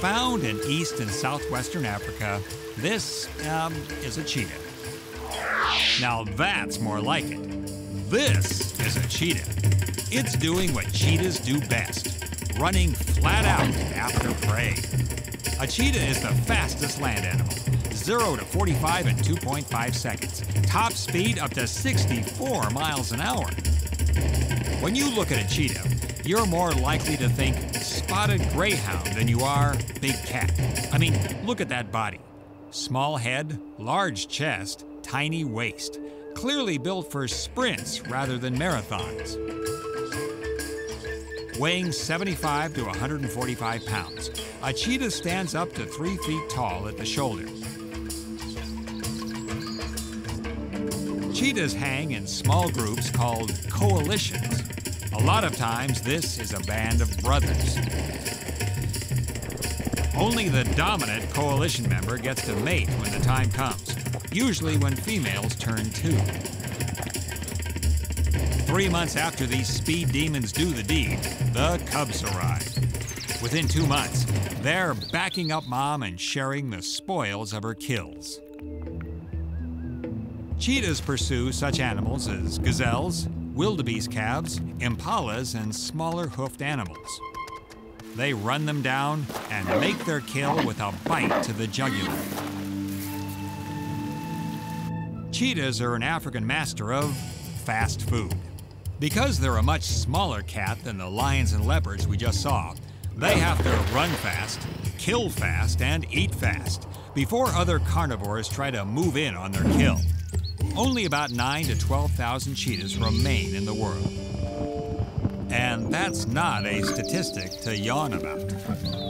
Found in east and southwestern Africa, this um, is a cheetah. Now that's more like it. This is a cheetah. It's doing what cheetahs do best running flat out after prey. A cheetah is the fastest land animal 0 to 45 in 2.5 seconds. Top speed up to 64 miles an hour. When you look at a cheetah, you're more likely to think spotted greyhound than you are big cat. I mean, look at that body. Small head, large chest, tiny waist. Clearly built for sprints rather than marathons. Weighing 75 to 145 pounds, a cheetah stands up to 3 feet tall at the shoulder. Cheetahs hang in small groups called coalitions. A lot of times, this is a band of brothers. Only the dominant coalition member gets to mate when the time comes, usually when females turn two. Three months after these speed demons do the deed, the cubs arrive. Within two months, they're backing up mom and sharing the spoils of her kills. Cheetahs pursue such animals as gazelles, wildebeest calves, impalas, and smaller hoofed animals. They run them down and make their kill with a bite to the jugular. Cheetahs are an African master of fast food. Because they're a much smaller cat than the lions and leopards we just saw, they have to run fast, kill fast, and eat fast before other carnivores try to move in on their kill. Only about 9 to 12,000 cheetahs remain in the world. And that's not a statistic to yawn about.